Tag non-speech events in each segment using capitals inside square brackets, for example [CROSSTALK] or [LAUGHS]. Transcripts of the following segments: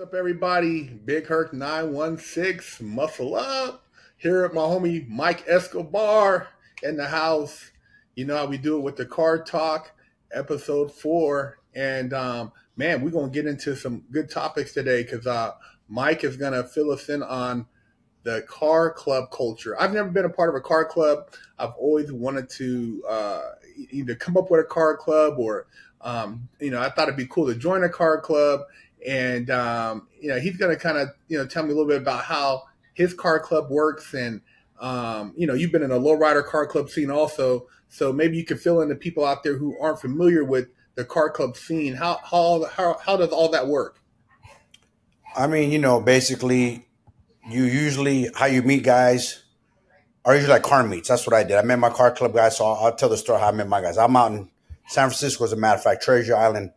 up, everybody? Big Herc 916, muscle up. Here at my homie Mike Escobar in the house. You know how we do it with the Car Talk, episode four. And um, man, we're going to get into some good topics today because uh, Mike is going to fill us in on the car club culture. I've never been a part of a car club. I've always wanted to uh, either come up with a car club or, um, you know, I thought it'd be cool to join a car club and um, you know he's going to kind of you know tell me a little bit about how his car club works and um, you know you've been in a lowrider car club scene also so maybe you could fill in the people out there who aren't familiar with the car club scene. How how how, how does all that work? I mean you know basically you usually how you meet guys are usually like car meets. That's what i did. I met my car club guys so i'll, I'll tell the story how i met my guys. I'm out in san francisco as a matter of fact treasure island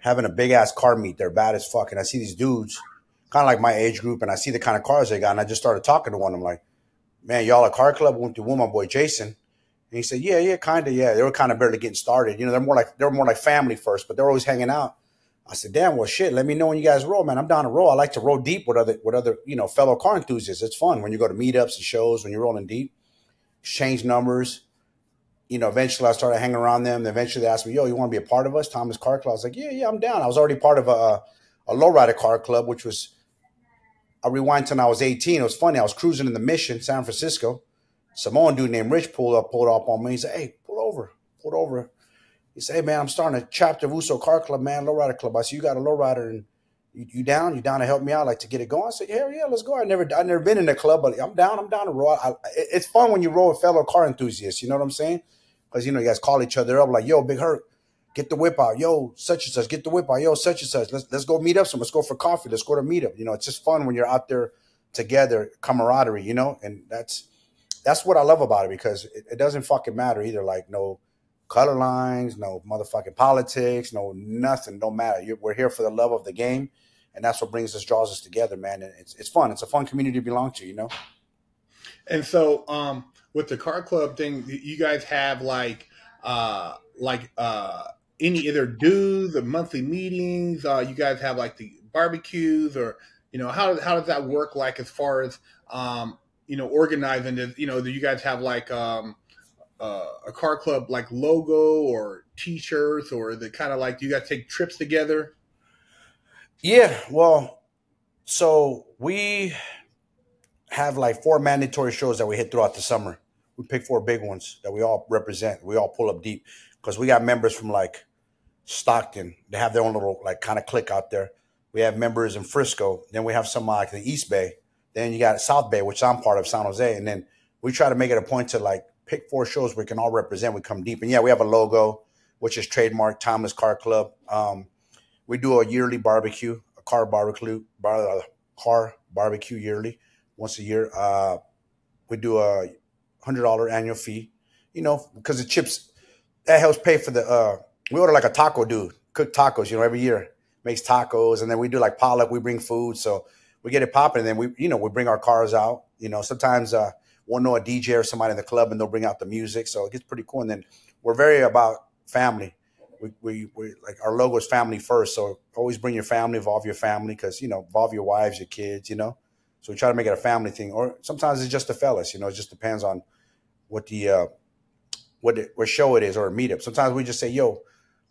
having a big ass car meet. They're bad as fuck. And I see these dudes, kind of like my age group, and I see the kind of cars they got. And I just started talking to one. I'm like, man, y'all a car club? went to with my boy Jason. And he said, yeah, yeah, kind of, yeah. They were kind of barely getting started. You know, they're more like they're more like family first, but they're always hanging out. I said, damn, well, shit. Let me know when you guys roll, man. I'm down to roll. I like to roll deep with other with other you know fellow car enthusiasts. It's fun when you go to meetups and shows when you're rolling deep, exchange numbers you know, eventually I started hanging around them. They eventually they asked me, yo, you want to be a part of us? Thomas Car Club. I was like, yeah, yeah, I'm down. I was already part of a, a lowrider car club, which was, I rewind to when I was 18. It was funny. I was cruising in the Mission, San Francisco. Samoan dude named Rich pulled up, pulled up on me. He said, hey, pull over, pull over. He said, hey, man, I'm starting a chapter of Uso Car Club, man, lowrider club. I said, you got a lowrider and you, you down? You down to help me out, like to get it going? I said, yeah, yeah, let's go. I never, I never been in a club, but I'm down. I'm down to roll. I, it's fun when you roll with fellow car enthusiasts. You know what I'm saying? Because you know you guys call each other up like, "Yo, Big Herc, get the whip out. Yo, such and such, get the whip out. Yo, such and such. Let's let's go meet up. So let's go for coffee. Let's go to meet up. You know, it's just fun when you're out there together, camaraderie. You know, and that's that's what I love about it because it, it doesn't fucking matter either. Like no color lines, no motherfucking politics, no nothing. Don't matter. You're, we're here for the love of the game, and that's what brings us, draws us together, man. And it's it's fun. It's a fun community to belong to. You know. And so, um, with the car club thing, you guys have like uh like uh any other dues or monthly meetings. Uh, you guys have like the barbecues or you know how how does that work? Like as far as um you know organizing this, you know do you guys have like um uh, a car club like logo or t-shirts or the kind of like do you guys take trips together? Yeah, well, so we have like four mandatory shows that we hit throughout the summer. We pick four big ones that we all represent. We all pull up deep because we got members from like Stockton. They have their own little like kind of clique out there. We have members in Frisco. Then we have some like the East Bay. Then you got South Bay, which I'm part of, San Jose. And then we try to make it a point to like pick four shows we can all represent. We come deep. And yeah, we have a logo, which is trademark Thomas Car Club. Um, we do a yearly barbecue, a car barbecue, bar, car barbecue yearly once a year. Uh, we do a hundred dollar annual fee, you know, because the chips that helps pay for the. Uh, we order like a taco dude, cook tacos, you know, every year makes tacos, and then we do like potluck. We bring food, so we get it popping, and then we, you know, we bring our cars out. You know, sometimes uh, we'll know a DJ or somebody in the club, and they'll bring out the music, so it gets pretty cool. And then we're very about family. We, we, we like our logo is family first, so always bring your family, involve your family, because you know, involve your wives, your kids, you know. So we try to make it a family thing, or sometimes it's just the fellas. You know, it just depends on what the uh, what it, what show it is or a meetup. Sometimes we just say, "Yo,"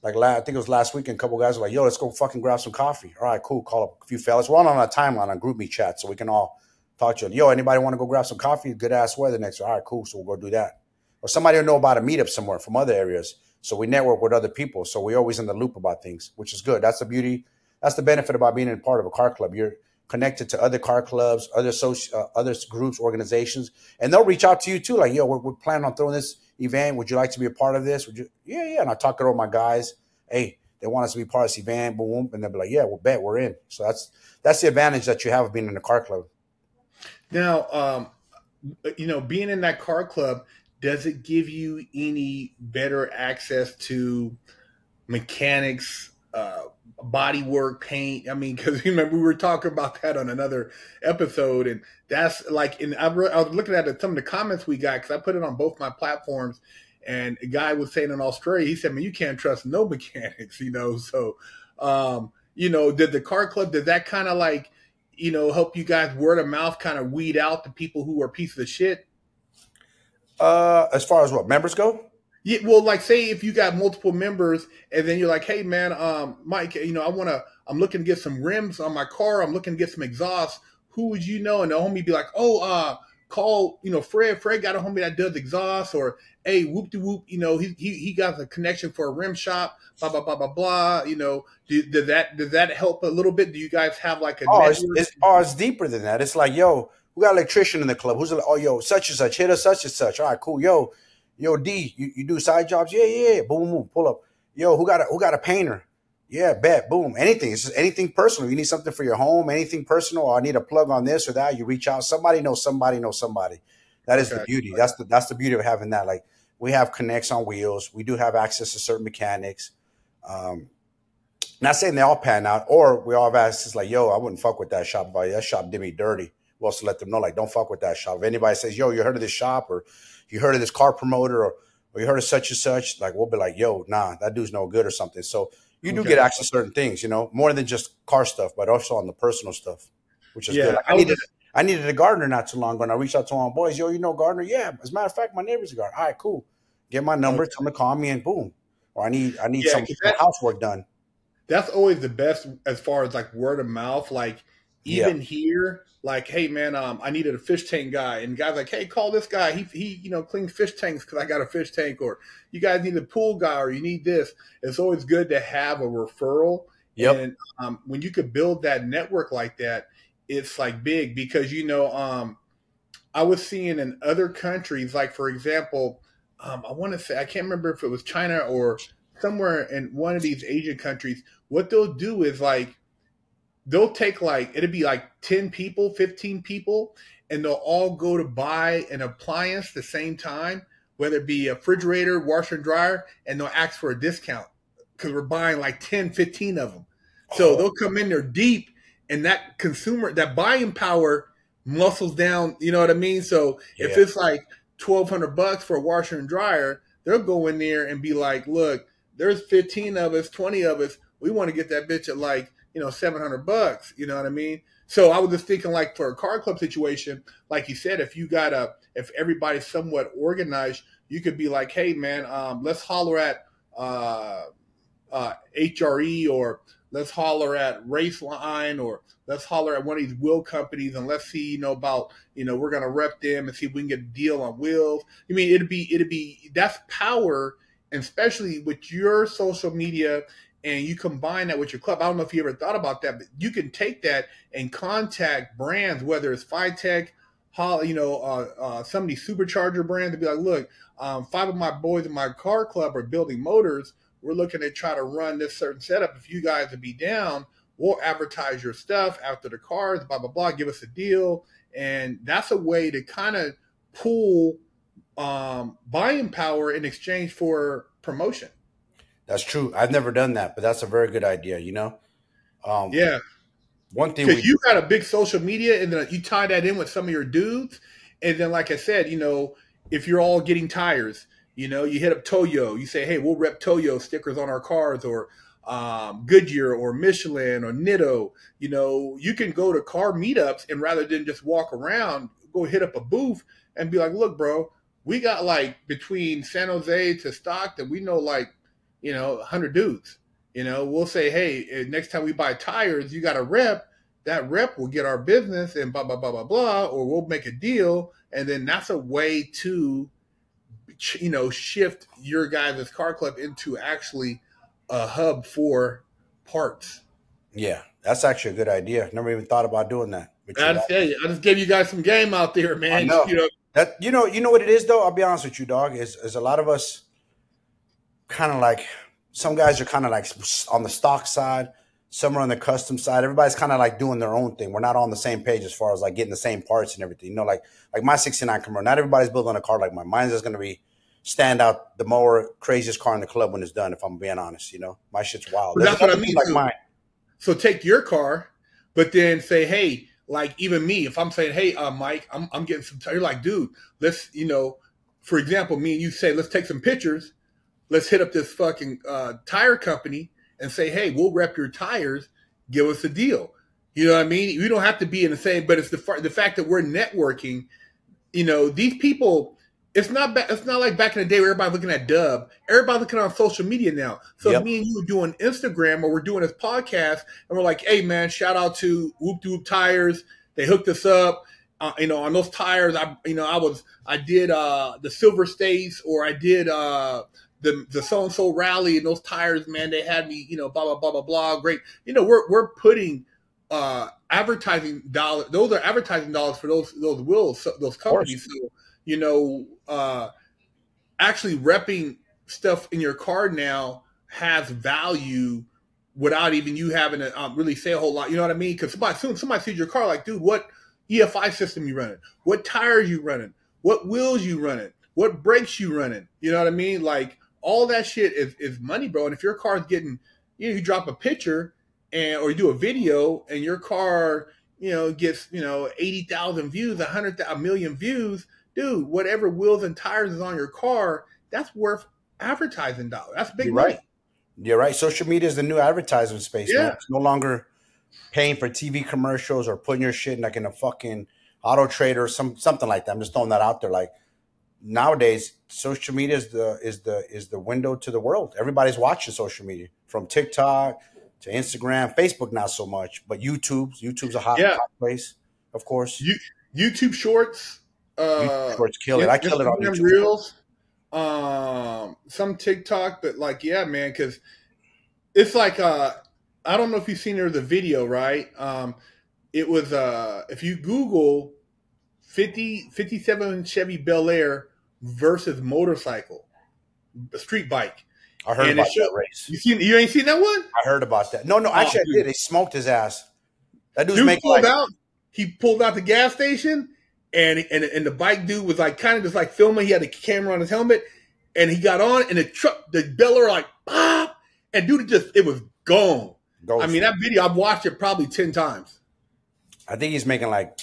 like la- I think it was last week, and a couple guys were like, "Yo, let's go fucking grab some coffee." All right, cool. Call up a few fellas. We're on a timeline on GroupMe chat, so we can all talk to you. Yo, anybody want to go grab some coffee? Good ass weather next. All right, cool. So we'll go do that. Or somebody will know about a meetup somewhere from other areas. So we network with other people. So we're always in the loop about things, which is good. That's the beauty. That's the benefit about being in part of a car club. You're connected to other car clubs, other social, uh, other groups, organizations, and they'll reach out to you too. Like, yo, we're, we're, planning on throwing this event. Would you like to be a part of this? Would you? Yeah, yeah. And I talk to all my guys. Hey, they want us to be part of this event. Boom, and they'll be like, yeah, we'll bet we're in. So that's that's the advantage that you have of being in a car club. Now, um, you know, being in that car club, does it give you any better access to mechanics? Uh, body work, paint. I mean, because [LAUGHS] remember we were talking about that on another episode, and that's like, and I, re- I was looking at some of the comments we got because I put it on both my platforms, and a guy was saying in Australia, he said, "Man, you can't trust no [LAUGHS] mechanics," you know. So, um, you know, did the car club did that kind of like, you know, help you guys word of mouth kind of weed out the people who are pieces of shit? Uh, as far as what members go, Yeah, well, like say if you got multiple members and then you're like, hey man, um, Mike, you know, I want to, I'm looking to get some rims on my car. I'm looking to get some exhaust. Who would you know? And the homie be like, oh, uh, call, you know, Fred. Fred got a homie that does exhaust, or hey, whoop de whoop, you know, he, he he got a connection for a rim shop. Blah blah blah blah blah. You know, do, does that does that help a little bit? Do you guys have like a oh, it's, it's, oh, it's deeper than that. It's like, yo, we got an electrician in the club. Who's like, oh, yo, such and such, hit us, such and such. All right, cool. Yo, yo, D, you, you do side jobs? Yeah, yeah, yeah. Boom, boom, pull up. Yo, who got a who got a painter? Yeah, bet. Boom. Anything. It's just anything personal. You need something for your home, anything personal. Or I need a plug on this or that. You reach out. Somebody knows somebody knows somebody. That is the beauty. That's the that's the beauty of having that. Like we have connects on wheels. We do have access to certain mechanics. Um, not saying they all pan out, or we all have access. Like, yo, I wouldn't fuck with that shop. That shop did me dirty. We also let them know, like, don't fuck with that shop. If anybody says, yo, you heard of this shop, or you heard of this car promoter, or, or you heard of such and such, like, we'll be like, yo, nah, that dude's no good or something. So you do Okay. get access to certain things, you know, more than just car stuff, but also on the personal stuff, which is Yeah, good. Like, I I needed, I needed a gardener not too long ago, and I reached out to my boys, yo, you know gardener? Yeah. As a matter of fact, my neighbor's a gardener. All right, cool. Get my number, tell them to call me, and boom. Or I need I need Yeah, some that- housework done. that's always the best as far as like word of mouth. Like even here, like, hey man, um, I needed a fish tank guy, and guy's like, hey, call this guy. He he, you know, cleans fish tanks because I got a fish tank. Or you guys need a pool guy, or you need this. It's always good to have a referral. Yep. And um, when you could build that network like that, it's like big because you know, um, I was seeing in other countries, like for example, um, I want to say I can't remember if it was China or somewhere in one of these Asian countries. What they'll do is like they'll take like it'll be like 10 people 15 people and they'll all go to buy an appliance the same time whether it be a refrigerator washer and dryer and they'll ask for a discount because we're buying like 10 15 of them. So Oh. they'll come in there deep and that consumer that buying power muscles down you know what i mean? So if it's like 1200 bucks for a washer and dryer they'll go in there and be like look there's 15 of us 20 of us we want to get that bitch at like you know 700 bucks you know what i mean? So i was just thinking like for a car club situation like you said if you got a if everybody's somewhat organized you could be like hey man um, let's holler at uh, uh, hre or let's holler at raceline or let's holler at one of these wheel companies and let's see you know about you know we're gonna rep them and see if we can get a deal on wheels. I mean it'd be it'd be that's power and especially with your social media and you combine that with your club. I don't know if you ever thought about that, but you can take that and contact brands, whether it's Hol- you know, uh, uh, some of these supercharger brands, and be like, look, um, five of my boys in my car club are building motors. We're looking to try to run this certain setup. If you guys would be down, we'll advertise your stuff after the cars, blah, blah, blah, give us a deal. And that's a way to kind of pool um, buying power in exchange for promotion. That's true. I've never done that, but that's a very good idea. You know, um, Yeah. One thing because you got a big social media and then you tie that in with some of your dudes and then like i said you know if you're all getting tires you know you hit up toyo you say hey we'll rep toyo stickers on our cars or um, goodyear or michelin or nitto you know you can go to car meetups and rather than just walk around go hit up a booth and be like look bro we got like between san jose to stockton we know like you know 100 dudes you know, we'll say, hey, eh, next time we buy tires, you got a rep. That rep will get our business and blah, blah, blah, blah, blah, or we'll make a deal. And then that's a way to, you know, shift your guys' car club into actually a hub for parts. yeah, that's actually a good idea. Never even thought about doing that. I just, you, I just gave you guys some game out there, man. know. You know, that you know, you know what it is though. I'll be honest with you, dog. Is is a lot of us kind of like some guys are kind of like on the stock side, some are on the custom side. Everybody's kind of like doing their own thing. We're not on the same page as far as like getting the same parts and everything. You know, like like my '69 Camaro. Not everybody's building a car like mine. Mine's just gonna be stand out the more craziest car in the club when it's done. If I'm being honest, you know, my shit's wild. But that's what I mean, Like too. mine. So take your car, but then say, hey, like even me, if I'm saying, hey, uh, Mike, I'm, I'm getting some, you're like, dude, let's, you know, for example, me and you say, let's take some pictures. Let's hit up this fucking uh, tire company and say, hey, we'll rep your tires give us a deal. You know what I mean? We don't have to be in the same, but it's the the fact that we're networking. You know, these people. It's not. Ba- it's not like back in the day where everybody looking at Dub. Everybody looking on social media now. So Yep. me and you are doing Instagram or we're doing this podcast, and we're like, "Hey, man, shout out to Whoop Whoop Tires. They hooked us up. Uh, you know, on those tires, I you know I was I did uh the Silver States or I did uh the the so and so rally and those tires, man, they had me, you know, blah blah blah blah blah. Great, you know, we're we're putting uh advertising dollars. Those are advertising dollars for those those wheels, so- those companies. So you know, uh actually repping stuff in your car now has value without even you having to um, really say a whole lot. You know what I mean? Because somebody soon somebody sees your car like, dude, what EFI system you running? What tires you running? What wheels you running? What brakes you running? You know what I mean? Like all that shit is, is money, bro. And if your car's getting, you know, you drop a picture and or you do a video and your car, you know, gets you know eighty thousand views, a hundred, a million views, dude. Whatever wheels and tires is on your car, that's worth advertising dollars. That's big You're money. right. You're right. Social media is the new advertising space. Yeah. man. It's no longer paying for TV commercials or putting your shit in like in a fucking auto trader or some something like that. I'm just throwing that out there. Like nowadays, social media is the is the is the window to the world. Everybody's watching social media from TikTok to Instagram, Facebook not so much, but YouTube. YouTube's a hot, Yeah. hot place, of course. You, YouTube Shorts, uh, YouTube Shorts kill it. I kill it on YouTube. Reels, um, some TikTok, but like, yeah, man, because it's like, uh, I don't know if you've seen there's a video, right? Um, it was, uh, if you Google 50, 57 Chevy Bel Air versus motorcycle, a street bike. I heard And about show- that race. You seen? You ain't seen that one? I heard about that. No, no, oh, actually, dude. I did. They smoked his ass. That dude's dude making pulled like out. He pulled out the gas station, and and and the bike dude was like kind of just like filming. He had a camera on his helmet, and he got on, and the truck, the Bel Air like pop, and dude just it was gone. Ghost. I mean, that video I've watched it probably ten times. I think he's making like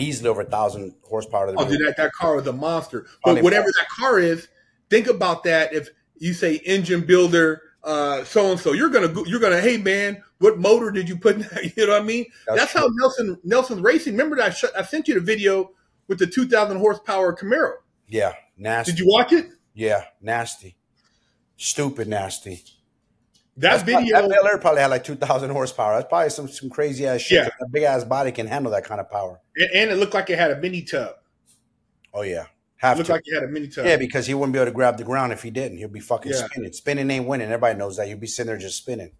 easily over a thousand horsepower. Oh, dude, that that car was a monster. But whatever that car is, think about that. If you say engine builder, uh, so and so, you're gonna you're gonna, hey man, what motor did you put? In that? [LAUGHS] You know what I mean? That's That's, how Nelson Nelson's racing. Remember that I, sh- I sent you the video with the 2,000 horsepower Camaro. Yeah, nasty. Did you watch it? Yeah, nasty. Stupid nasty. That That's probably- video, that Bel Air probably had like two thousand horsepower. That's probably some some crazy ass shit. Yeah. That big ass body can handle that kind of power. and- and it looked like it had a mini tub. Oh yeah, It have looked to. like it had a mini tub. yeah, because he wouldn't be able to grab the ground if he didn't. He'll be fucking Yeah. spinning. Spinning ain't winning. Everybody knows that. You'll be sitting there just spinning.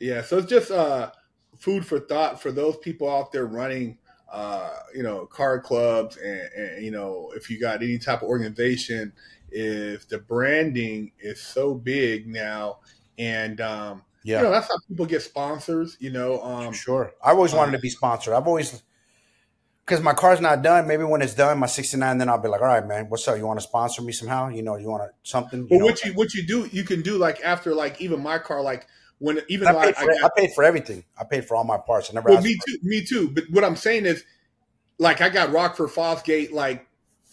Yeah, so it's just uh, food for thought for those people out there running, uh, you know, car clubs, and, and you know, if you got any type of organization, if the branding is so big now, and um, Yeah, you know, that's how people get sponsors. You know, um, sure. I always wanted uh, to be sponsored. I've always because my car's not done. Maybe when it's done, my sixty nine, then I'll be like, all right, man, what's up? You want to sponsor me somehow? You know, you want to something? Know? what you what you do, you can do like after like even my car, like when even I though I, paid, I for, got I paid for everything. I paid for all my parts. I never Well, asked me too, me too. But what I'm saying is, like, I got Rockford Fosgate, like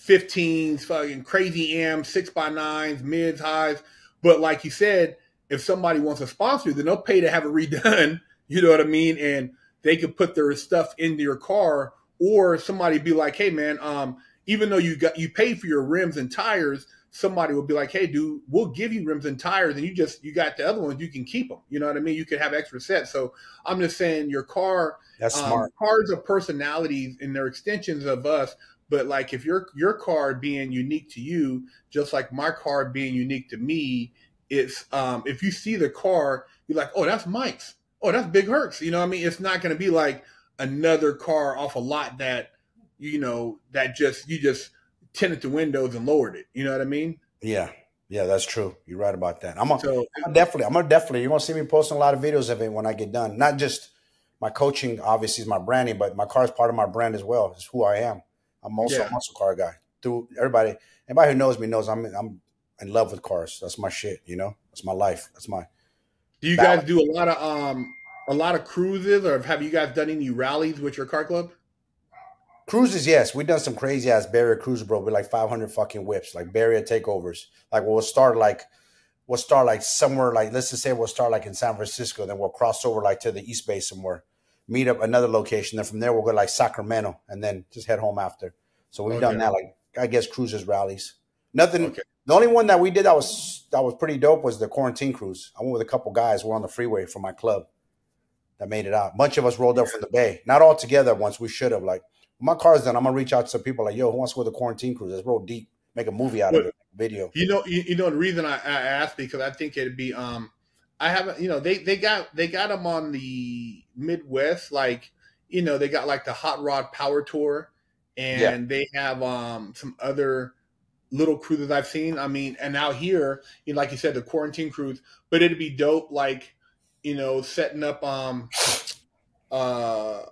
15s, fucking crazy amps, six by nines, mids, highs. But like you said, if somebody wants to sponsor, you, then they'll pay to have it redone. [LAUGHS] You know what I mean? And they could put their stuff into your car, or somebody be like, "Hey, man, um, even though you got you paid for your rims and tires." Somebody will be like, "Hey, dude, we'll give you rims and tires, and you just you got the other ones, you can keep them." You know what I mean? You could have extra sets. So I'm just saying, your car That's um, smart. Cars are personalities and they're extensions of us. But like if your your car being unique to you, just like my car being unique to me, it's um if you see the car, you're like, oh, that's Mike's. Oh, that's Big Herc's. You know what I mean? It's not gonna be like another car off a lot that, you know, that just you just tinted the windows and lowered it. You know what I mean? Yeah, yeah, that's true. You're right about that. I'm, a, So I'm definitely, I'm gonna definitely. You're gonna see me posting a lot of videos of it when I get done. Not just my coaching, obviously, is my branding, but my car is part of my brand as well. It's who I am. I'm also Yeah. a muscle car guy. Through everybody, anybody who knows me knows I'm I'm in love with cars. That's my shit. You know, that's my life. That's my. do you guys do a lot of um a lot of cruises or have you guys done any rallies with your car club? Cruises, yes. We've done some crazy ass Bay Area cruises, bro, with like 500 fucking whips, like Bay Area takeovers. Like we'll start like we'll start like somewhere like let's just say we'll start like in San Francisco, then we'll cross over like to the East Bay somewhere, meet up another location. Then from there we'll go like Sacramento, and then just head home after. So we've okay. done that like I guess cruises rallies. Nothing. Okay. The only one that we did that was that was pretty dope was the quarantine cruise. I went with a couple guys. We're on the freeway from my club that made it out. A bunch of us rolled up from the bay, not all together once. We should have. Like my car's done. I'm gonna reach out to some people like, yo, who wants to go to the quarantine cruise? Let's roll deep, make a movie out of it, video. You know, you, you know the reason I, I asked because I think it'd be um, I haven't, you know, they they got they got them on the Midwest, like you know, they got like the Hot Rod Power Tour, and yeah. they have um some other little cruises I've seen. I mean, and now here, you know, like you said, the quarantine cruise, but it'd be dope, like, you know, setting up um uh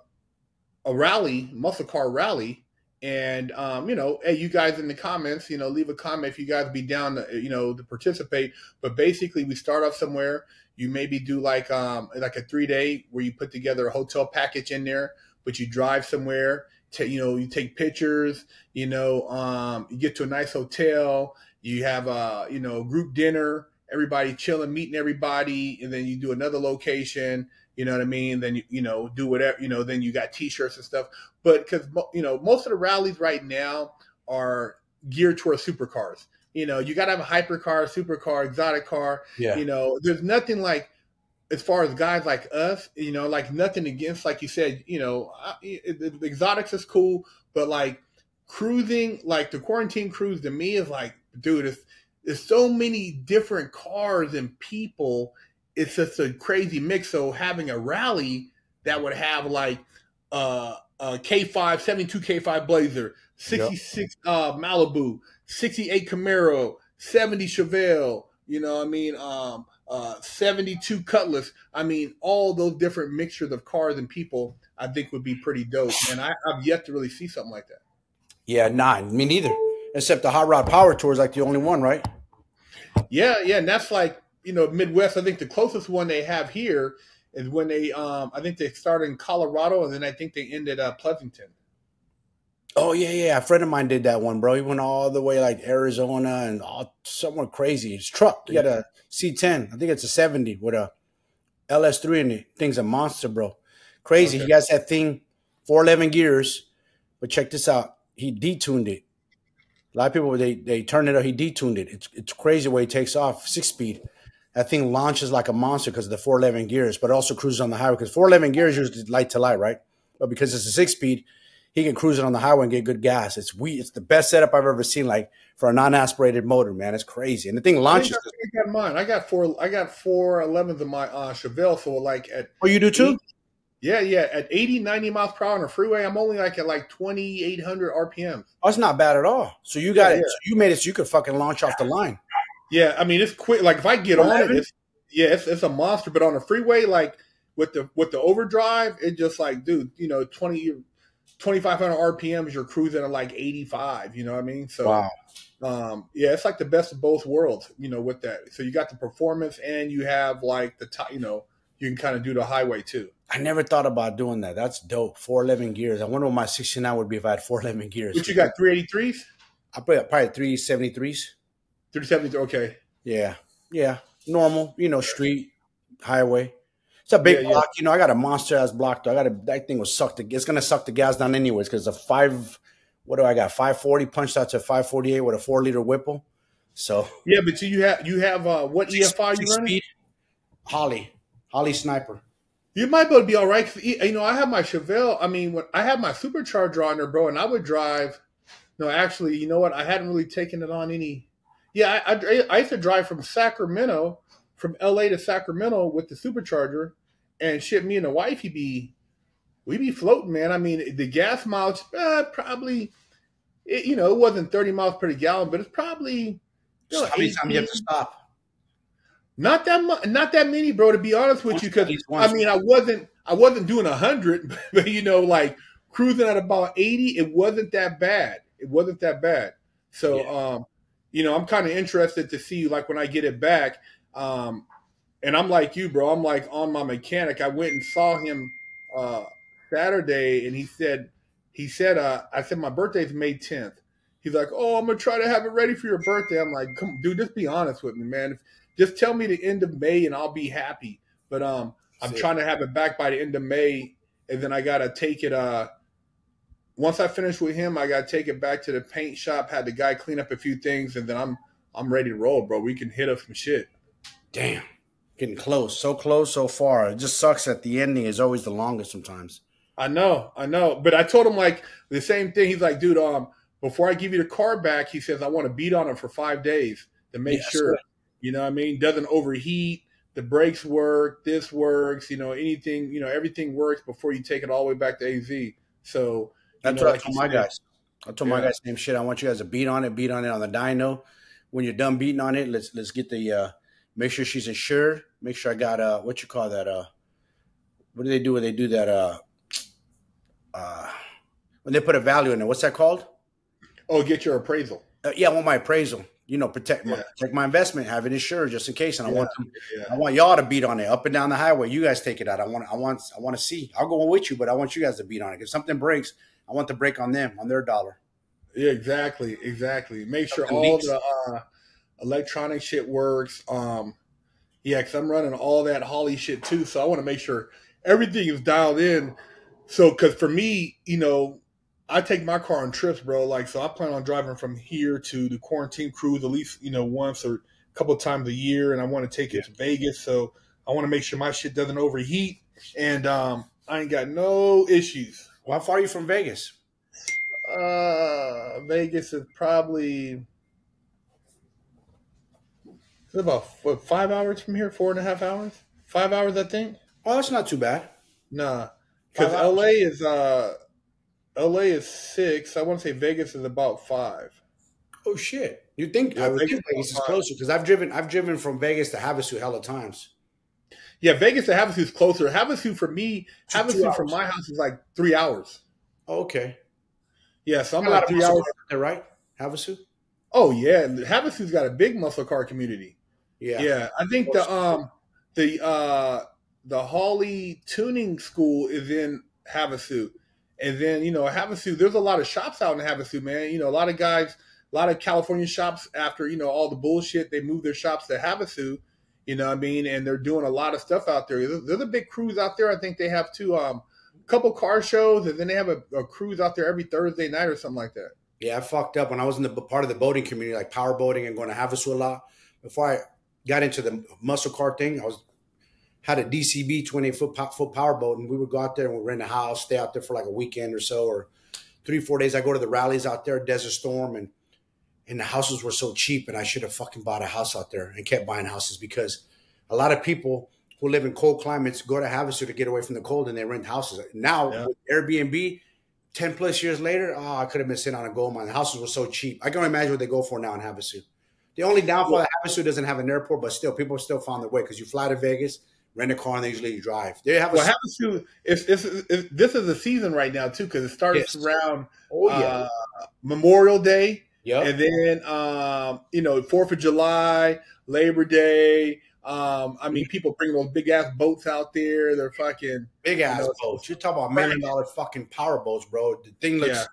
a rally, muscle car rally. And um, you know, hey, you guys in the comments, you know, leave a comment if you guys be down to, you know, to participate. But basically we start off somewhere. You maybe do like um like a three day where you put together a hotel package in there, but you drive somewhere you know, you take pictures, you know, um, you get to a nice hotel, you have a, you know, group dinner, everybody chilling, meeting everybody, and then you do another location, you know what I mean? Then you, you know, do whatever, you know, then you got t-shirts and stuff. But cause, you know, most of the rallies right now are geared towards supercars. You know, you got to have a hypercar, supercar, exotic car. Yeah. You know, there's nothing like as far as guys like us, you know, like nothing against, like you said, you know, the, the exotics is cool, but like cruising, like the quarantine cruise to me is like, dude, it's, there's so many different cars and people. It's just a crazy mix. So having a rally that would have like uh, a K5, 72 K5 Blazer, 66 yep. uh, Malibu, 68 Camaro, 70 Chevelle, you know what I mean? Um, uh, 72 Cutlass. I mean, all those different mixtures of cars and people, I think would be pretty dope. And I, have yet to really see something like that. Yeah, nah, me neither. Except the Hot Rod Power Tour is like the only one, right? Yeah, yeah, and that's like you know Midwest. I think the closest one they have here is when they, um, I think they started in Colorado, and then I think they ended up Pleasanton. Oh yeah, yeah. A friend of mine did that one, bro. He went all the way like Arizona and all somewhere crazy. His truck, he had a C10. I think it's a 70 with a LS3 in it. Thing's a monster, bro. Crazy. Okay. He has that thing, 411 gears. But check this out. He detuned it. A lot of people they they turn it up. He detuned it. It's it's crazy way he takes off six speed. That thing launches like a monster because of the 411 gears, but also cruises on the highway because 411 gears usually light to light, right? But because it's a six speed, he can cruise it on the highway and get good gas. It's we it's the best setup I've ever seen. Like for a non-aspirated motor, man, it's crazy. And the thing launches. I got mine. I got four. I got four 11s in my uh, Chevelle. So like at oh, you do too. yeah, yeah. At 80, 90 miles per hour on a freeway, I'm only like at like 2,800 RPM. Oh, it's not bad at all. So you got yeah, it. Yeah. So you made it so you could fucking launch off the line. Yeah, I mean it's quick. Like if I get 11? on it, it's, yeah, it's, it's a monster. But on a freeway, like with the with the overdrive, it just like, dude, you know, 20 2500 RPMs, you're cruising at like 85. You know what I mean? So, wow. Um, yeah, it's like the best of both worlds. You know, with that, so you got the performance and you have like the top. You know, you can kind of do the highway too. I never thought about doing that. That's dope. 411 gears. I wonder what my 69 would be if I had 411 gears. But you got 383s? I put probably 373s. 373, okay. Yeah. Yeah. Normal, you know, street, highway. It's a big yeah, block. Yeah. You know, I got a monster ass block. Though. I got a that thing was suck the. It's gonna suck the gas down anyways because the five. What do I got? Five forty punched out to five forty eight with a four liter Whipple. So yeah, but you have you have uh, what EFI you running? Speed? Holley, Holley Sniper. You might be able to be all right. You know, I have my Chevelle. I mean, when I have my supercharger on there, bro, and I would drive. No, actually, you know what? I hadn't really taken it on any. Yeah, I, I, I used to drive from Sacramento from LA to Sacramento with the supercharger, and shit, me and the wife, he'd be, we be floating, man. I mean, the gas mileage, uh, probably, it, you know, it wasn't 30 miles per gallon, but it's probably, you know, how many times you have to stop? Not that much, not that many, bro. To be honest with you, because I mean, I wasn't, I wasn't doing a hundred, [LAUGHS] but you know, like cruising at about eighty, it wasn't that bad. It wasn't that bad. So, yeah. um, you know, I'm kind of interested to see, like, when I get it back, um, and I'm like you, bro. I'm like on my mechanic. I went and saw him uh, Saturday, and he said, he said, uh, I said my birthday's May 10th. He's like, oh, I'm gonna try to have it ready for your birthday. I'm like, come, dude, just be honest with me, man. If, just tell me the end of May and I'll be happy. But um, I'm Sick. trying to have it back by the end of May, and then I gotta take it. Uh, once I finish with him, I gotta take it back to the paint shop. Had the guy clean up a few things, and then I'm I'm ready to roll, bro. We can hit up some shit. Damn. Getting close. So close so far. It just sucks that the ending is always the longest sometimes. I know, I know. But I told him like the same thing. He's like, dude, um, before I give you the car back, he says I want to beat on it for five days to make sure, sure. you know what I mean, doesn't overheat, the brakes work, this works, you know, anything, you know, everything works before you take it all the way back to AZ. So That's know, what like I told my guys. I told my guys same shit. I want you guys to beat on it, beat on it on the dyno. When you're done beating on it, let's let's get the uh make sure she's insured. Make sure I got uh what you call that uh what do they do when they do that uh uh when they put a value in it? What's that called? oh, get your appraisal. Uh, yeah, I want my appraisal. You know, protect my Yeah. protect my investment, have it insured just in case. And I Yeah. want them, Yeah. I want y'all to beat on it up and down the highway. You guys take it out. I want I want I want to see. I'll go with you, but I want you guys to beat on it. If something breaks, I want the break on them, on their dollar. Yeah, exactly, exactly. Make sure all leaks. the uh, electronic shit works. Um, yeah, because I'm running all that Holley shit too, so I want to make sure everything is dialed in. So, because for me, you know, I take my car on trips, bro. Like, so I plan on driving from here to the quarantine cruise at least, you know, once or a couple times a year, and I want to take it to Vegas. So I want to make sure my shit doesn't overheat, and um, I ain't got no issues. Well, how far are you from Vegas? Uh, Vegas is probably about what five hours from here, four and a half hours, five hours, I think. Oh, that's not too bad. Nah, because LA is uh, LA is six. I want to say Vegas is about five. Oh shit! You think Yeah, I would Vegas think Vegas is closer because I've driven I've driven from Vegas to Havasu hella times. Yeah, Vegas to Havasu is closer. Havasu for me, Two- two Havasu from my house is like three hours. Oh, okay, Yeah, so I'm like three hours. there, right? Havasu. Oh yeah, Havasu's got a big muscle car community. Yeah. Yeah, I think the um the uh the Holley tuning school is in Havasu. And then, you know, Havasu, there's a lot of shops out in Havasu, man. You know, a lot of guys, a lot of California shops after, you know, all the bullshit, they moved their shops to Havasu, you know what I mean? And they're doing a lot of stuff out there. There's, there's a big cruise out there. I think they have two um couple car shows and then they have a, a cruise out there every Thursday night or something like that. Yeah, I fucked up when I was in the part of the boating community, like power boating and going to Havasu a lot. Before I got into the muscle car thing, I was had a DCB 28 foot po- foot power boat, and we would go out there and we'd rent a house, stay out there for like a weekend or so, or three four days. I go to the rallies out there, Desert Storm, and and the houses were so cheap, and I should have fucking bought a house out there and kept buying houses because a lot of people who live in cold climates go to Havasu to get away from the cold, and they rent houses. Now Yeah. with Airbnb, 10 plus years later, oh, I could have been sitting on a gold mine. The houses were so cheap. I can only imagine what they go for now in Havasu. The only downfall that Havasu doesn't have an airport, but still, people still found their way because you fly to Vegas, rent a car, and they usually drive. They have a Well, Havasu, it's, it's, it's, this is the season right now, too, because it starts Yes. around oh uh, Memorial Day. yeah, and then um, you know Fourth of July, Labor Day. Um, I mean, people bring those big ass boats out there. They're fucking big ass you know, boats. You're talking about million dollar fucking power boats, bro. The thing looks, Yeah.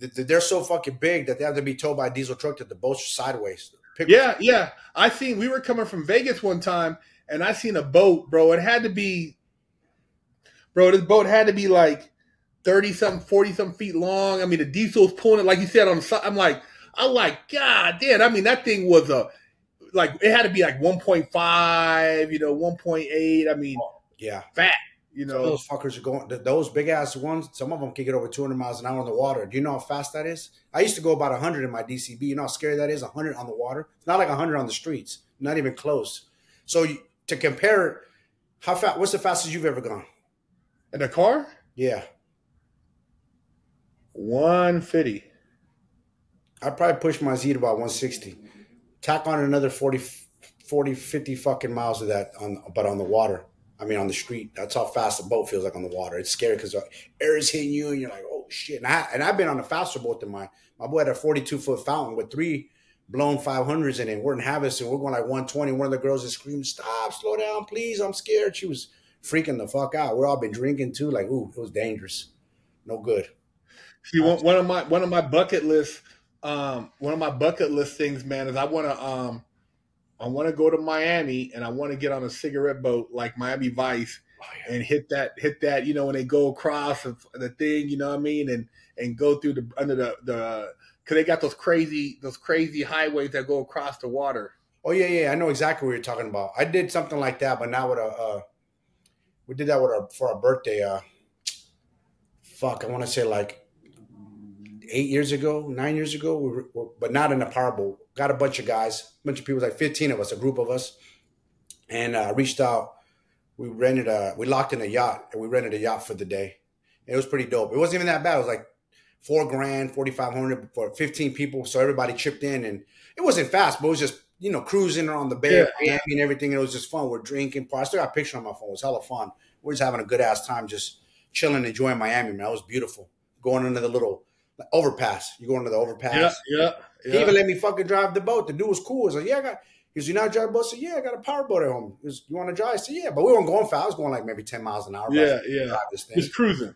th- th- they're so fucking big that they have to be towed by a diesel truck that the boats are sideways. Pick- yeah, yeah. I seen we were coming from Vegas one time, and I seen a boat, bro. It had to be, bro. This boat had to be like thirty something, forty something feet long. I mean, the diesel's pulling it like you said on the side. I'm like, I'm like, God damn. I mean, that thing was a like it had to be like 1.5, you know, 1.8. I mean, yeah. Fat. You know, those fuckers are going. Those big ass ones. Some of them can get over 200 miles an hour on the water. Do you know how fast that is? I used to go about 100 in my DCB. You know how scary that is? 100 on the water. It's not like 100 on the streets. Not even close. So to compare, how fast? What's the fastest you've ever gone? in a car. Yeah, 150. I probably pushed my Z to about 160. Tack on another 40, 40, 50 fucking miles of that on, but on the water. I mean, on the street. That's how fast the boat feels like on the water. It's scary because air is hitting you, and you're like, oh shit. And I and I've been on a faster boat than mine. My boy had a 42 foot fountain with three blown 500s in it. We're in Havas and we're going like 120. One of the girls is screaming, "Stop! Slow down, please! I'm scared." She was freaking the fuck out. We're all been drinking too. Like, ooh, it was dangerous. No good. See, one, one of my one of my bucket list, um, one of my bucket list things, man, is I want to, um, I want to go to Miami and I want to get on a cigarette boat like Miami Vice oh, yeah. and hit that hit that you know when they go across the thing you know what I mean and and go through the under the the because they got those crazy those crazy highways that go across the water. Oh yeah, yeah, I know exactly what you're talking about. I did something like that, but not with a. Uh, we did that with our for our birthday. Uh, fuck, I want to say like eight years ago, nine years ago, we were, but not in a powerboat. Got a bunch of guys, a bunch of people, like 15 of us, a group of us, and uh, reached out. We rented a, we locked in a yacht, and we rented a yacht for the day. It was pretty dope. It wasn't even that bad. It was like four grand, 4,500 for 15 people. So everybody chipped in, and it wasn't fast, but it was just, you know, cruising around the bay, yeah. and everything. And it was just fun. We're drinking. I still got a picture on my phone. It was hella fun. We're just having a good ass time, just chilling, enjoying Miami, man. It was beautiful. Going under the little overpass. You go under the overpass. Yeah, yeah. yeah. He even let me fucking drive the boat. The dude was cool. He's like, yeah, I got. He's, you not drive a boat? I said, yeah, I got a power boat at home. He you want to drive? I said, yeah, but we weren't going fast. I was going like maybe ten miles an hour. Yeah, yeah. Drive this thing. Just cruising.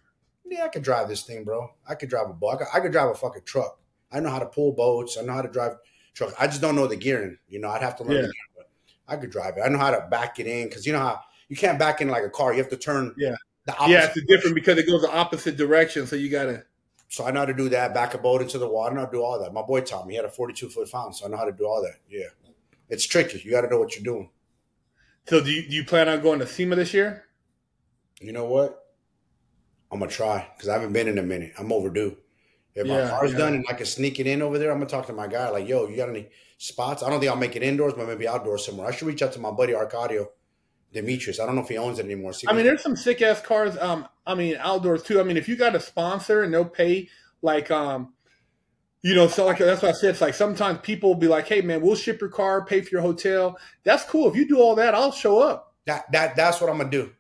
Yeah, I could drive this thing, bro. I could drive a boat. I could, I could drive a fucking truck. I know how to pull boats. I know how to drive truck. I just don't know the gearing. You know, I'd have to learn yeah. the gearing, but I could drive it. I know how to back it in because you know how you can't back in like a car. You have to turn. Yeah. The yeah, it's different because it goes the opposite direction. So you gotta so I know how to do that, back a boat into the water, and I'll do all that. My boy taught me. He had a 42 foot fountain, so I know how to do all that. Yeah. It's tricky. You got to know what you're doing. So do you, do you plan on going to SEMA this year? You know what? I'm going to try because I haven't been in a minute. I'm overdue. If my car's yeah. done and I can sneak it in over there, I'm going to talk to my guy like, yo, you got any spots? I don't think I'll make it indoors, but maybe outdoors somewhere. I should reach out to my buddy Arcadio Demetrius. I don't know if he owns it anymore. See I mean, there's some sick ass cars. Um, I mean, outdoors too. I mean, if you got a sponsor and they'll pay like, um, you know, so like that's what I said. It's like sometimes people will be like, "Hey, man, we'll ship your car, pay for your hotel." That's cool. If you do all that, I'll show up. That that that's what I'm gonna do.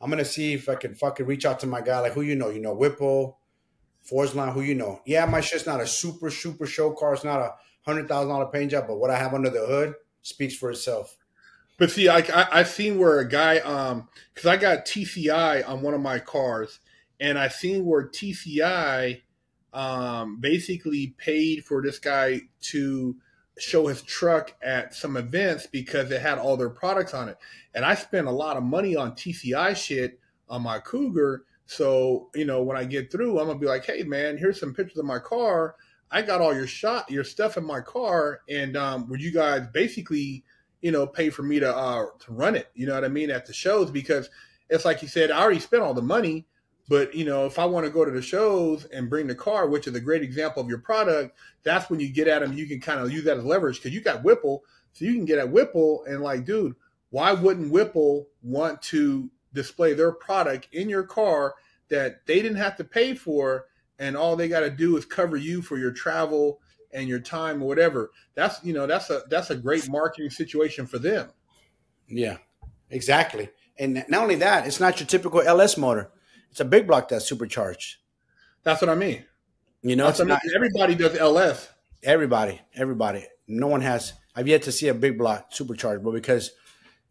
I'm gonna see if I can fucking reach out to my guy, like who you know, you know, Whipple, Line, who you know. Yeah, my shit's not a super super show car. It's not a hundred thousand dollar paint job, but what I have under the hood speaks for itself. But see, I, I have seen where a guy, um, because I got TCI on one of my cars, and I seen where TCI, um, basically paid for this guy to show his truck at some events because it had all their products on it, and I spent a lot of money on TCI shit on my Cougar. So you know, when I get through, I'm gonna be like, "Hey, man, here's some pictures of my car. I got all your shot, your stuff in my car, and um, would you guys basically?" you know, pay for me to uh, to run it. You know what I mean at the shows because it's like you said, I already spent all the money. But you know, if I want to go to the shows and bring the car, which is a great example of your product, that's when you get at them. You can kind of use that as leverage because you got Whipple, so you can get at Whipple and like, dude, why wouldn't Whipple want to display their product in your car that they didn't have to pay for, and all they got to do is cover you for your travel and your time or whatever. That's you know that's a that's a great marketing situation for them. Yeah, exactly. And not only that, it's not your typical LS motor. It's a big block that's supercharged. That's what I mean. You know, not, everybody does LS. Everybody, everybody. No one has. I've yet to see a big block supercharged, but because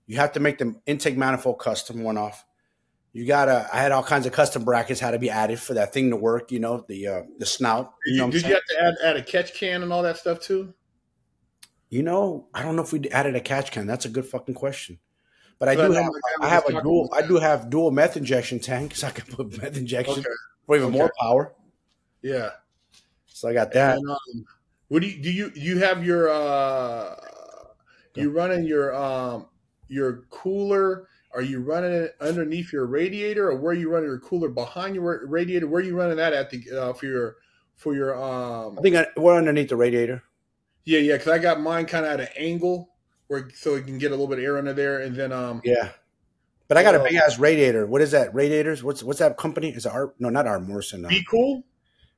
you have to make the intake manifold custom one off. You gotta. I had all kinds of custom brackets had to be added for that thing to work. You know the uh, the snout. You know did you have to add, add a catch can and all that stuff too? You know, I don't know if we added a catch can. That's a good fucking question. But I do have I have a dual I do have dual meth injection tank, so [LAUGHS] I can put meth injection okay. for even okay. more power. Yeah. So I got that. And, um, what do you do? You you have your uh, you running your um your cooler are you running it underneath your radiator, or where are you running your cooler behind your radiator? Where are you running that at the uh, for your for your? Um, I think I, we're underneath the radiator. Yeah, yeah, because I got mine kind of at an angle where so it can get a little bit of air under there, and then um. Yeah, but I got uh, a big ass radiator. What is that? Radiators? What's what's that company? Is it Art? No, not Art Morrison. No. Be cool.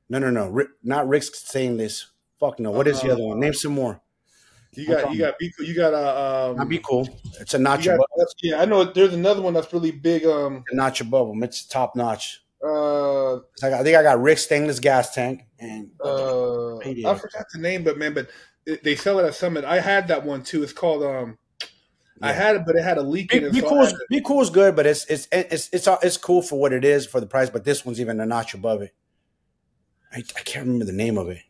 No, no, no. not Rick Stainless. Fuck no. What is the other one? Name some more. You got you got be cool. you got a um, be cool. It's a notch got, Yeah, I know. There's another one that's really big. Um, a notch above them. It's top notch. Uh, I, got, I think I got Rick stainless gas tank and uh, I forgot the name, but man, but they sell it at Summit. I had that one too. It's called um. Yeah. I had it, but it had a leak be, in it. Be so cool, is, be cool is good, but it's it's it's it's it's cool for what it is for the price. But this one's even a notch above it. I, I can't remember the name of it.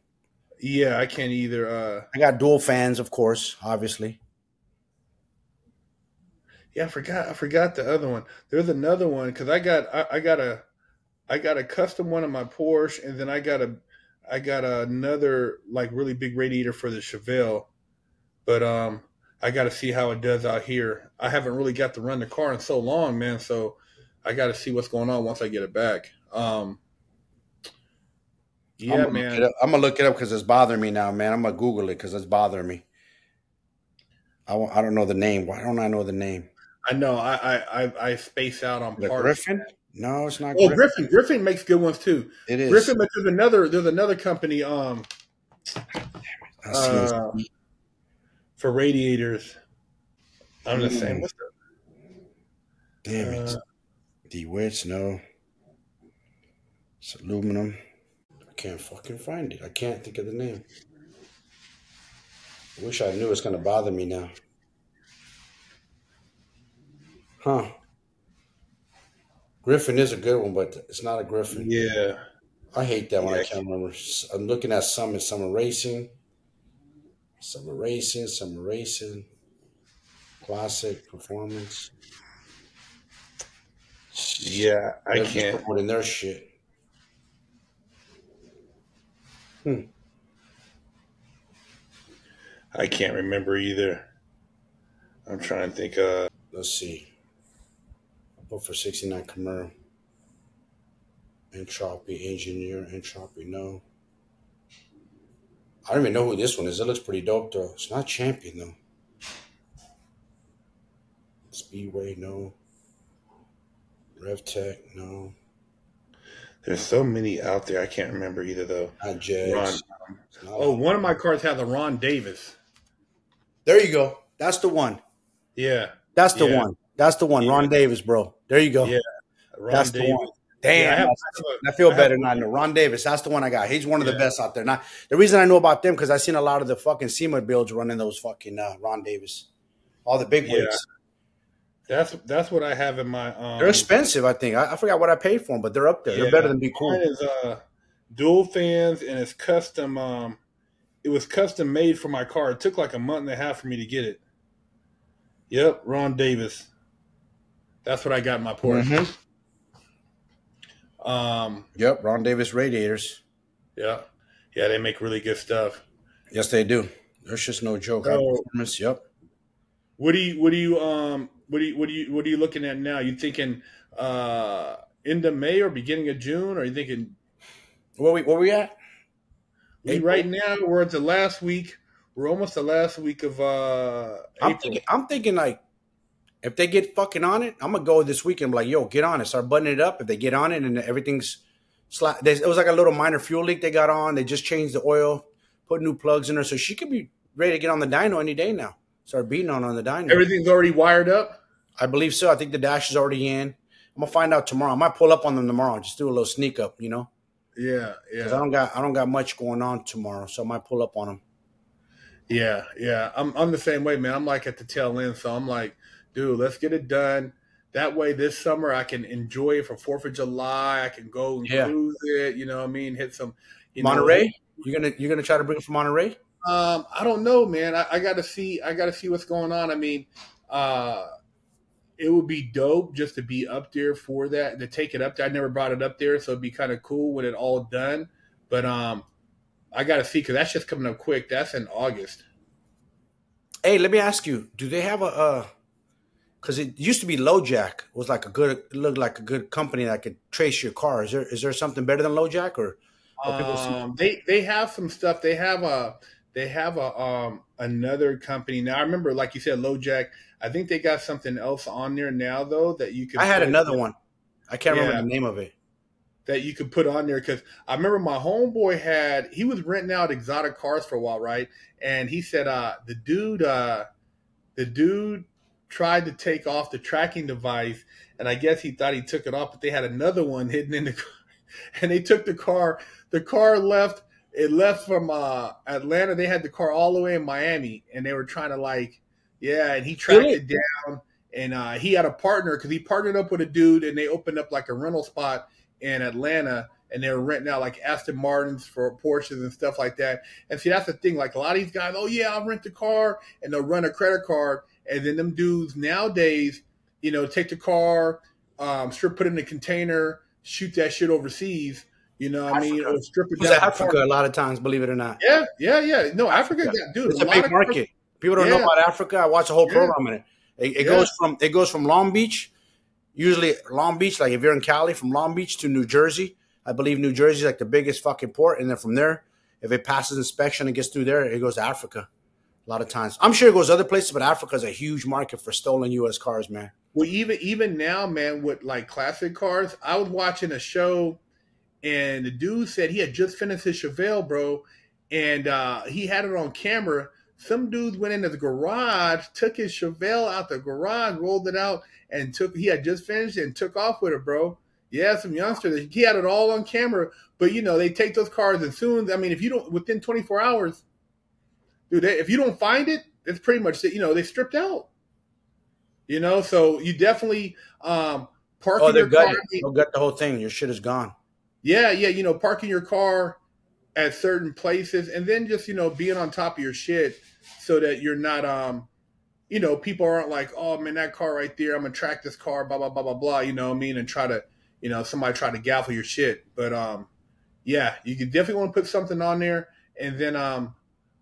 Yeah, I can't either. Uh, I got dual fans, of course, obviously. Yeah, I forgot. I forgot the other one. There's another one because I got I, I got a I got a custom one on my Porsche, and then I got a I got another like really big radiator for the Chevelle. But um, I got to see how it does out here. I haven't really got to run the car in so long, man. So I got to see what's going on once I get it back. Um, yeah, I'm man. I'm gonna look it up because it's bothering me now, man. I'm gonna Google it because it's bothering me. I, I don't know the name. Why don't I know the name? I know. I I I, space out on the parts. Griffin. No, it's not. Oh, Griffin. Griffin. Griffin makes good ones too. It is Griffin, but there's another. There's another company. Um, uh, for radiators. I'm just saying. What's the, Damn it. Uh, DeWitt's, no. It's aluminum. I can't fucking find it. I can't think of the name. I wish I knew it's going to bother me now. Huh. Griffin is a good one, but it's not a Griffin. Yeah. I hate that one. Yeah. I can't remember. I'm looking at some in Summit Racing. Summit Racing, Summit Racing. Classic performance. Yeah, I They're can't. Promoting their shit. Hmm. I can't remember either. I'm trying to think. Uh, Let's see. But for 69 Camaro. Entropy engineer, entropy, no. I don't even know who this one is. It looks pretty dope though. It's not champion though. Speedway, no. RevTech, no. There's so many out there. I can't remember either though. Not Ron, oh, one of my cars had the Ron Davis. There you go. That's the one. Yeah. That's the yeah. one. That's the one. Yeah. Ron Davis, bro. There you go. Yeah. Ron That's Davis. the one. Damn, yeah, I, have, I, feel better now. Ron Davis, that's the one I got. He's one of the best out there. Now, the reason I know about them because I've seen a lot of the fucking SEMA builds running those fucking uh, Ron Davis, all the big wigs. That's that's what I have in my. Um, they're expensive, I think. I, I, forgot what I paid for them, but they're up there. they're better than be cool. Mine is uh, dual fans and it's custom. Um, it was custom made for my car. It took like a month and a half for me to get it. Yep, Ron Davis. That's what I got in my Porsche. Mm-hmm. Um, yep, Ron Davis radiators. Yeah, yeah, they make really good stuff. Yes, they do. There's just no joke. So, yep. What do you? What do you? Um. What do you? What do you? What are you looking at now? You thinking uh end of May or beginning of June? Or are you thinking? Where we? Where we at? We, right now we're at the last week. We're almost the last week of uh I'm April. thinking I'm thinking like if they get fucking on it, I'm gonna go this weekend. like, yo, get on it. Start buttoning it up. If they get on it and everything's slack, it was like a little minor fuel leak they got on. They just changed the oil, put new plugs in her, so she could be ready to get on the dyno any day now. Start beating on on the dyno. Everything's already wired up. I believe so. I think the dash is already in. I'm gonna find out tomorrow. I might pull up on them tomorrow and just do a little sneak up. You know. Yeah, yeah. I don't got I don't got much going on tomorrow, so I might pull up on them. Yeah, yeah. I'm I'm the same way, man. I'm like at the tail end, so I'm like, dude, let's get it done. That way, this summer I can enjoy it for Fourth of July. I can go and yeah. cruise it. You know, what I mean, hit some. You Monterey. Know, you're gonna you're gonna try to bring it from Monterey. Um, I don't know, man. I, I got to see. I got to see what's going on. I mean, uh, it would be dope just to be up there for that to take it up there. I never brought it up there, so it'd be kind of cool when it all done. But um, I got to see because that's just coming up quick. That's in August. Hey, let me ask you: Do they have a? Because it used to be LoJack was like a good, looked like a good company that could trace your car. Is there is there something better than LoJack or? or um, they they have some stuff. They have a they have a um another company now. I remember, like you said, LoJack I think they got something else on there now though that you could. I had another one. I can't yeah, remember the name of it. That you could put on there because I remember my homeboy had he was renting out exotic cars for a while, right? And he said, uh, the dude, uh, the dude tried to take off the tracking device, and I guess he thought he took it off, but they had another one [LAUGHS] hidden in the car, and they took the car. The car left. It left from uh, Atlanta. They had the car all the way in Miami, and they were trying to like yeah, and he tracked really? it down, and uh, he had a partner because he partnered up with a dude, and they opened up like a rental spot in Atlanta, and they were renting out like Aston Martins for Porsches and stuff like that. And see, that's the thing. Like a lot of these guys, oh yeah, I'll rent the car, and they'll run a credit card, and then them dudes nowadays you know, take the car, um, strip, put it in a container, shoot that shit overseas. You know, what I mean, or strip it It's down. to Africa car- a lot of times, believe it or not. Yeah, yeah, yeah. No, Africa, Yeah. yeah, dude, It's a lot big of cars- market. People don't know about Africa. I watch a whole Yeah. program on it. It, it Yeah. goes from it goes from Long Beach, usually Long Beach. Like if you're in Cali, from Long Beach to New Jersey. I believe New Jersey is like the biggest fucking port, and then from there, if it passes inspection and gets through there, it goes to Africa. A lot of times, I'm sure it goes other places, but Africa is a huge market for stolen U.S. cars, man. Well, even even now, man, with like classic cars, I was watching a show, and the dude said he had just finished his Chevelle, bro, and uh, he had it on camera. Some dudes went into the garage, took his Chevelle out the garage, rolled it out, and took. He had just finished and took off with it, bro. Yeah, some youngster. He had it all on camera, but you know they take those cars and soon. I mean, if you don't within 24 hours, dude, they, if you don't find it, it's pretty much that, you know they stripped out. You know, so you definitely um parking Oh, they're your car. They'll gut the whole thing. Your shit is gone. Yeah, yeah, you know, parking your car at certain places and then just, you know, being on top of your shit so that you're not um you know, people aren't like, oh man, that car right there, I'm gonna track this car, blah blah blah blah blah, you know what I mean, and try to, you know, somebody try to gaffle your shit. But um yeah, you could definitely want to put something on there and then um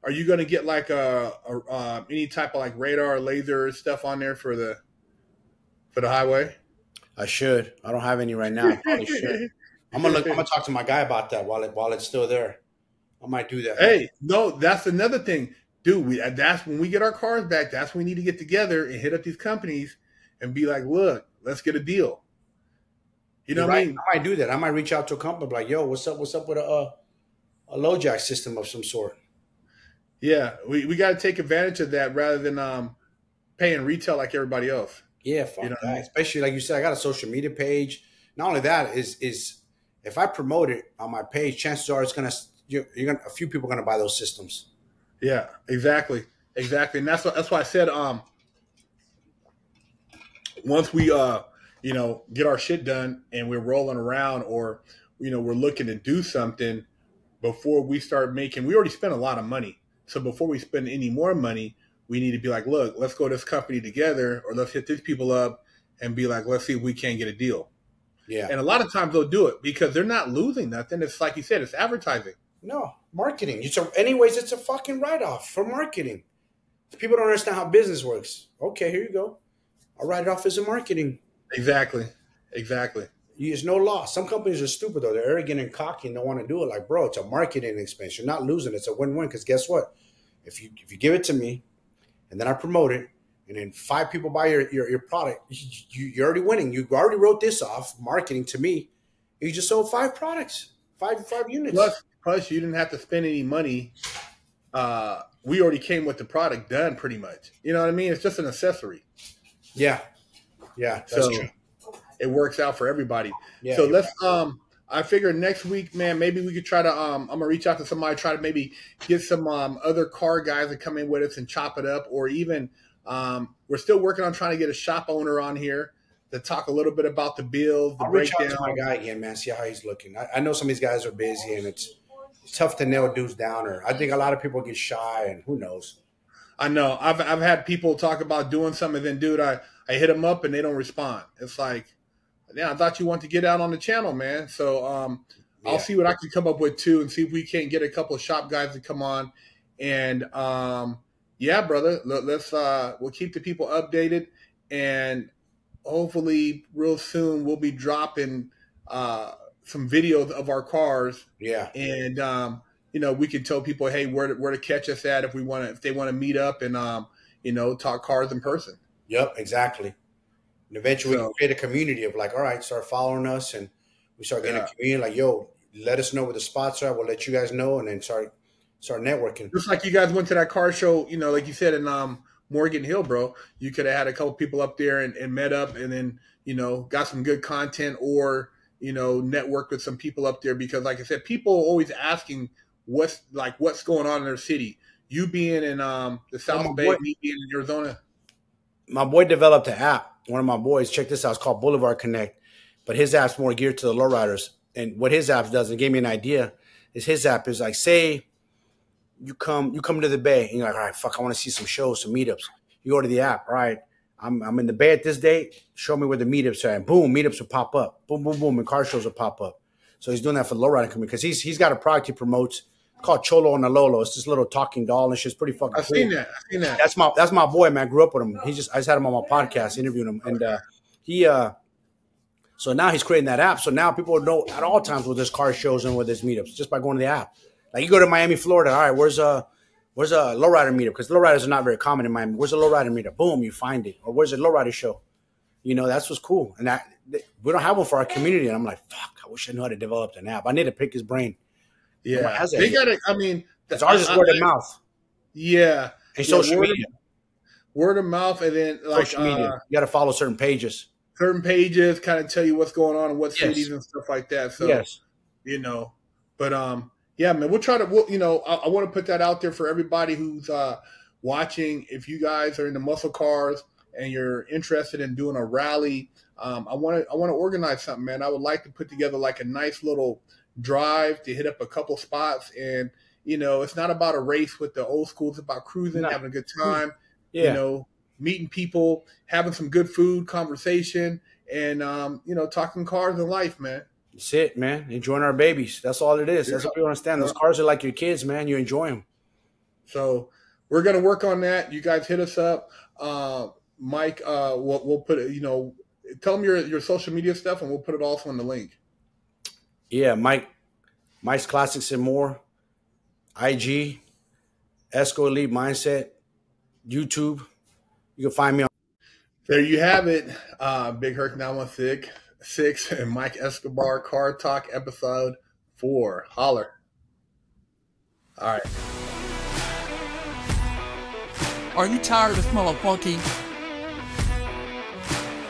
are you gonna get like a, a uh, any type of like radar, laser stuff on there for the for the highway? I should. I don't have any right now. I probably should. I'm gonna look. I'm gonna talk to my guy about that while it while it's still there. I might do that. Hey, no, that's another thing, dude. We that's when we get our cars back. That's when we need to get together and hit up these companies and be like, look, let's get a deal. You know what I mean? I might do that. I might reach out to a company, be like, "Yo, what's up? What's up with a uh, a LoJack system of some sort?" Yeah, we, we got to take advantage of that rather than um paying retail like everybody else. Yeah, fuck You know. I mean? Especially like you said, I got a social media page. Not only that is is if I promote it on my page, chances are it's gonna you're, you're gonna a few people are gonna buy those systems. Yeah, exactly, exactly, and that's what that's why I said um once we uh you know get our shit done and we're rolling around or you know we're looking to do something before we start making we already spent a lot of money so before we spend any more money we need to be like look let's go to this company together or let's hit these people up and be like let's see if we can get a deal Yeah. and a lot of times they'll do it because they're not losing nothing it's like you said it's advertising No, marketing. It's a, anyways, it's a fucking write off for marketing. People don't understand how business works. Okay, here you go. I'll write it off as a marketing. exactly exactly There's no loss. Some companies are stupid though. They're arrogant and cocky and don't want to do it. Like, bro, it's a marketing expense. You're not losing. It's a win-win. Because guess what? If you if you give it to me, and then I promote it, and then five people buy your your, your product, you, you're already winning. You already wrote this off marketing to me. You just sold five products, five five units. Plus, plus you didn't have to spend any money. Uh, we already came with the product done, pretty much. You know what I mean? It's just an accessory, yeah, yeah, that's so true. It works out for everybody. Yeah, so let's. Um, I figure next week, man, maybe we could try to. Um, I'm gonna reach out to somebody, try to maybe get some um, other car guys to come in with us and chop it up, or even um, we're still working on trying to get a shop owner on here to talk a little bit about the bills, the I'll reach out to my guy again, man. See how he's looking. I, I know some of these guys are busy, and it's, it's tough to nail dudes down. Or I think a lot of people get shy, and who knows. I know. I've I've had people talk about doing something, then dude, I I hit them up and they don't respond. It's like, yeah, I thought you wanted to get out on the channel, man. So um, I'll see what I can come up with too, and see if we can't get a couple of shop guys to come on. And um, yeah, brother, let, let's uh, we'll keep the people updated, and hopefully, real soon we'll be dropping uh, some videos of our cars Yeah, and um, you know we can tell people hey where to, where to catch us at if we want to if they want to meet up and um, you know talk cars in person yep, exactly. And eventually, we So- can create a community of like, all right, start following us, and we start getting Yeah. a community. Like, yo, let us know where the spots are. We'll let you guys know, and then start start networking. just like you guys went to that car show you know like you said in um, Morgan Hill bro you could have had a couple people up there and, and met up and then you know got some good content or you know network with some people up there because like I said people are always asking what's like what's going on in their city you being in um, the South Bay boy- me being in Arizona my boy developed an app. One of my boys, check this out. It's called Boulevard Connect, but his app's more geared to the lowriders. And what his app does, and gave me an idea, is his app is like, say you come you come to the bay and you're like, all right, fuck, I want to see some shows, some meetups. You go to the app, all right. I'm, I'm in the bay at this date. Show me where the meetups are. And boom, meetups will pop up. Boom, boom, boom, and car shows will pop up. So he's doing that for the lowrider community because he's he's got a product he promotes called Cholo and Lolo. It's this little talking doll, and she's pretty fucking. I've cool. seen that. I've seen that. That's my that's my boy, man. I grew up with him. He just I just had him on my podcast, interviewing him, and uh, he uh, so now he's creating that app. So now people know at all times where there's car shows and where there's meetups just by going to the app. Like you go to Miami, Florida. All right, where's a where's a lowrider meetup? Because lowriders are not very common in Miami. Where's a lowrider meetup? Boom, you find it. Or where's a lowrider show? You know, that's what's cool. And that we don't have one for our community. And I'm like, fuck, I wish I knew how to develop an app. I need to pick his brain. Yeah, has they got it. I mean, Because ours is word of mouth Yeah, and Yeah, social word of- media. word of mouth, and then like social media. uh, you got to follow certain pages. certain pages kind of tell you what's going on and what Yes. cities and stuff like that. So yes. you know, but um, yeah, man, we'll try to. We'll, you know, I, I want to put that out there for everybody who's uh watching. If you guys are in the muscle cars and you're interested in doing a rally, um, I want to I want to organize something, man. I would like to put together like a nice little drive to hit up a couple spots and. You know, it's not about a race with the old school. It's about cruising, No. having a good time. Yeah. you know, meeting people, having some good food, conversation, and um, you know, talking cars and life, man. That's it, man. Enjoying our babies. That's all it is. That's what people understand. Those cars are like your kids, man. You enjoy them. So we're gonna work on that. You guys hit us up, uh, Mike. Uh, we'll, we'll put it. You know, tell them your your social media stuff, and we'll put it also in the link. Yeah, Mike, Mike's Classics and More, IG, Esco Elite Mindset, YouTube. You can find me on. There you have it. Uh, Big Herc nine one six six and Mike Escobar Car Talk episode four. Holler. All right. Are you tired of smelling funky?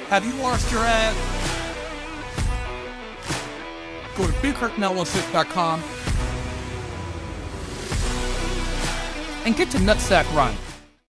Have you washed your ass? Go to BigHerc916.com and get to Nutsack Run.